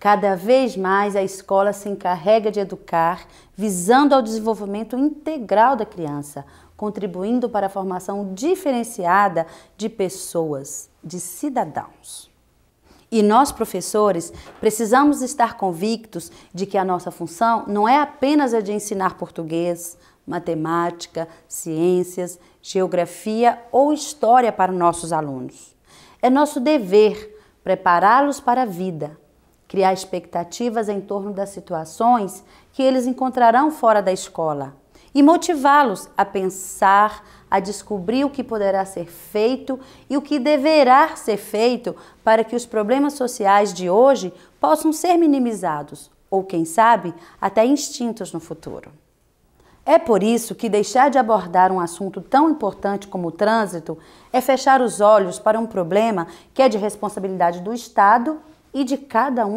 Cada vez mais a escola se encarrega de educar, visando ao desenvolvimento integral da criança, contribuindo para a formação diferenciada de pessoas, de cidadãos. E nós, professores, precisamos estar convictos de que a nossa função não é apenas a de ensinar português, matemática, ciências, geografia ou história para nossos alunos. É nosso dever prepará-los para a vida, criar expectativas em torno das situações que eles encontrarão fora da escola e motivá-los a pensar, a descobrir o que poderá ser feito e o que deverá ser feito para que os problemas sociais de hoje possam ser minimizados ou, quem sabe, até extintos no futuro. É por isso que deixar de abordar um assunto tão importante como o trânsito é fechar os olhos para um problema que é de responsabilidade do Estado e de cada um